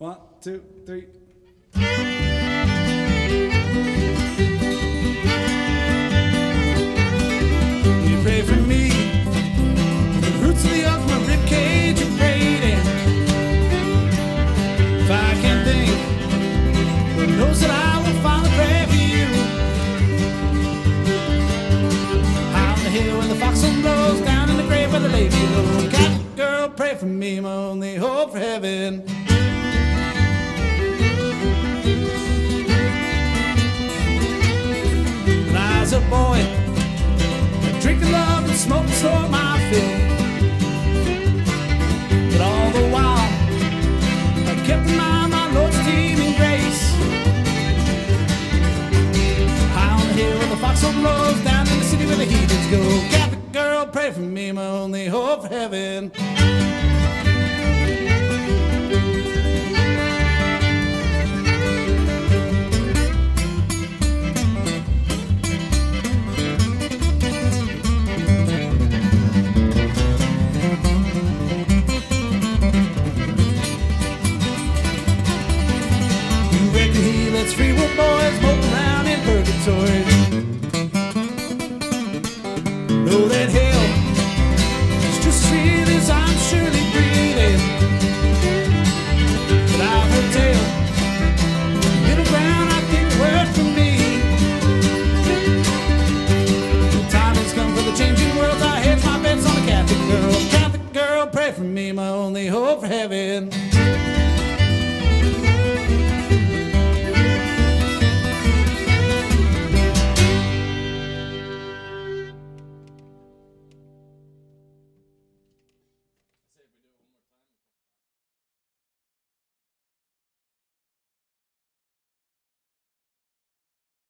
One, two, three. You pray for me. The roots of the earth, my rib cage are braiding. If I can think, who knows that I will finally pray for you. High on the hill when the foxhole blows, down in the grave where the lady low. Cat girl, pray for me, my only hope for heaven. Smoking slow my fill. But all the while, I kept in mind my Lord's teeming grace. High on the hill where the foxhole blows, down in the city where the heathens go. Catholic girl, pray for me, my only hope for heaven. Lets free will boys mope around in purgatory? Know that hell is just real as I'm surely breathing. But I've heard tell, middle ground I think worked for me. The time has come for the changing world. I hedge my bets on a Catholic girl. Catholic girl, pray for me, my only hope for heaven.